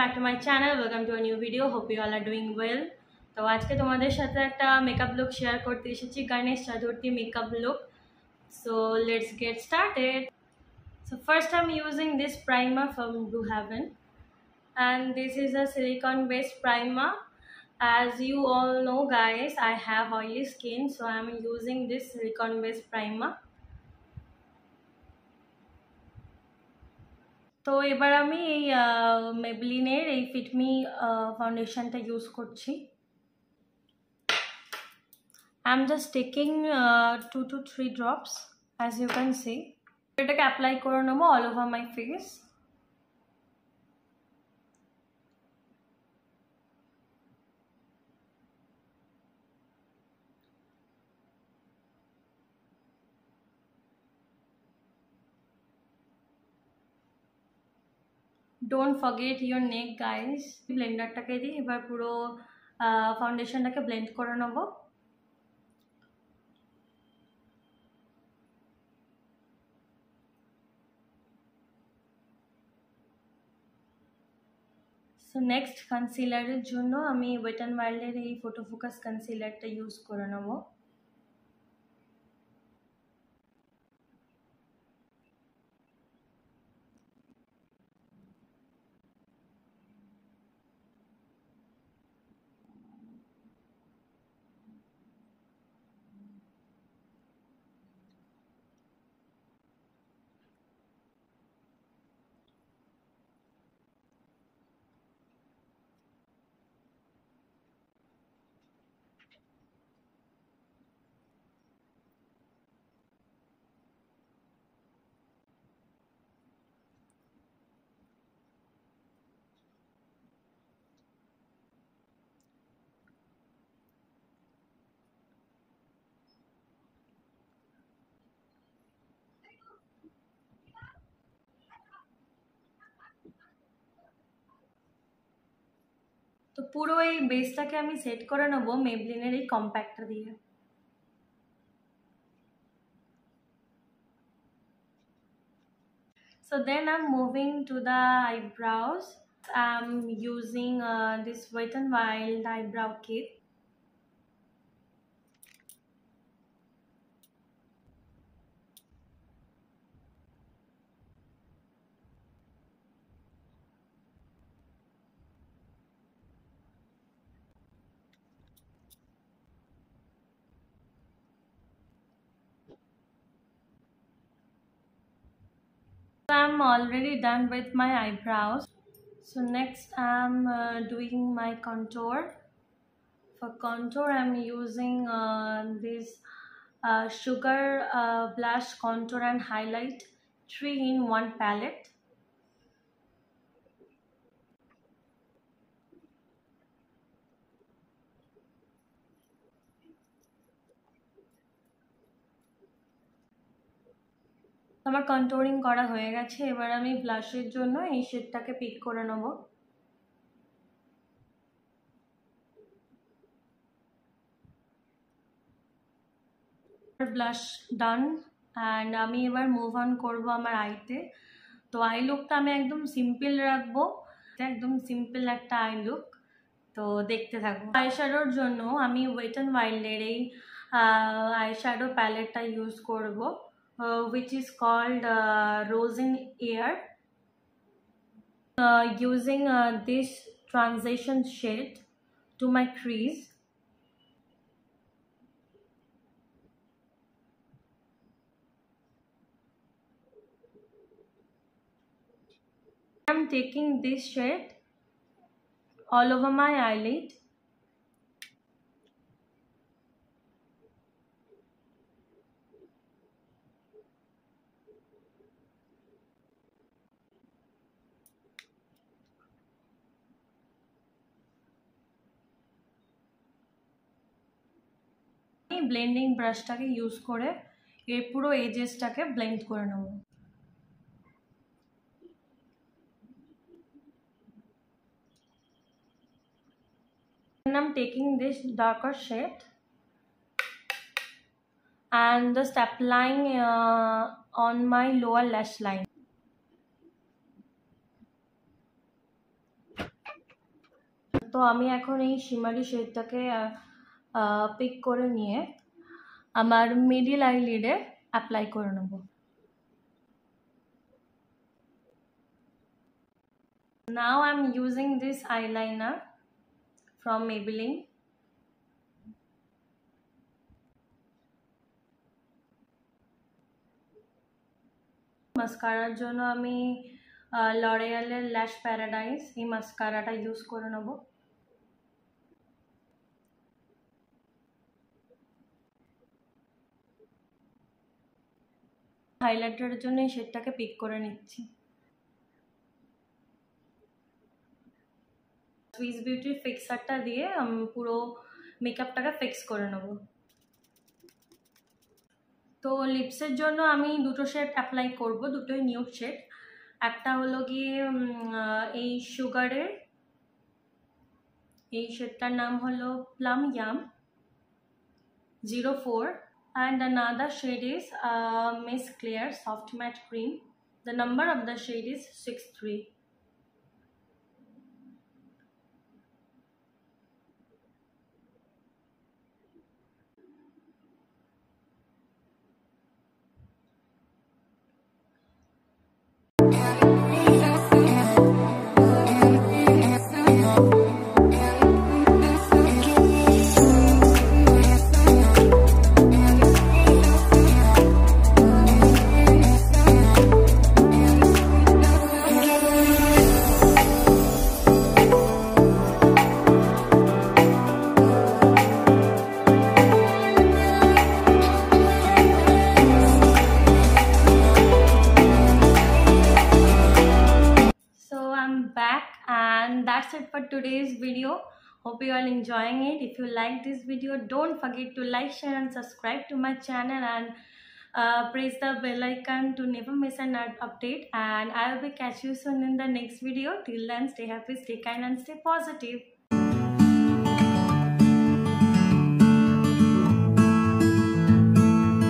Back to my channel welcome to new video hope you all are doing well তো আজকে তোমাদের সাথে একটা মেকআপ লুক শেয়ার করতে এসেছি Ganesh Chaturthi makeup look so let's get started So first I'm using this primer from Blue Heaven and this is a silicone based primer. As you all know guys, I have oily skin so I'm using this silicone based primer. তো এবার আমি এই মেবলিনের এই Fit Me ফাউন্ডেশনটা use করছি। I am just taking two to three drops as you can see এটাকে apply করে নেব all over my face don't forget your neck guys ব্লেন্ডারটাকে দিই এবার পুরো ফাউন্ডেশনটাকে ব্লেন্ড করে নেবো সো নেক্সট কনসিলারের জন্য আমি ওয়েট অ্যান্ড ওয়াইল্ডের এই ফটো ফোকাস কনসিলারটা ইউজ করে নেবো তো পুরো এই বেসটাকে আমি সেট করে নেবো মেবলিনের এই কম্প্যাক্টটা দিয়ে So then I'm moving to the eyebrows. I'm using uh, this Wet n Wild eyebrow kit. So I'm already done with my eyebrows. So next I'm uh, doing my contour. For contour I'm using uh, this uh, Sugar uh, Blush Contour and Highlight 3 in 1 palette. আমার controlling করা হয়ে গেছে, এবার আমি ব্লাশের জন্য এই শেডটাকে pick করে নেব। ব্লাশ ডান অ্যান্ড আমি এবার মুভ অন করব আমার আইতে তো আই লুকটা আমি একদম সিম্পল রাখব, একদম সিম্পল একটা আই লুক তো দেখতে থাকব আই শ্যাডোর জন্য আমি ওয়েট অ্যান্ড ওয়াইল্ডের এই আই শ্যাডো প্যালেটটা ইউজ করব। Uh, which is called uh, Rose in Air. Uh, using this transition shade to my crease. I'm taking this shade all over my eyelid blending ব্রাশটাকে use করে এই পুরো এজেসটাকে blend করে নেব। আম taking this darker shade and just applying on my lower lash line তো আমি এখন এই শিমারি শেডটাকে পিক করে নিয়ে আমার মিডিল আইলিডে অ্যাপ্লাই করে নেব Now I'm using this eyeliner from Maybelline. মাস্কারার জন্য আমি লরিয়ালের ল্যাশ প্যারাডাইস এই মাস্কারাটা ইউজ করে নেব হাইলাইটারের জন্য এই শেডটাকে পিক করে নিচ্ছি। সুইস বিউটির ফিক্সারটা দিয়ে আমি পুরো মেকআপটাকে ফিক্স করে নেব। তো লিপসের জন্য আমি দুটো শেড অ্যাপ্লাই করব, দুটোই নিউড শেড। একটা হলো গিয়ে এই সুগারের। এই শেডটার নাম হলো plum yum zero four and another shade is uh, Miss Clear Soft Matte Cream. The number of the shade is 63. Back. And that's it for today's video. Hope you all enjoying it. If you like this video don't forget to like share and subscribe to my channel. And uh, press the bell icon to never miss an update. And i will be catch you soon in the next video. Till then stay happy stay kind and stay positive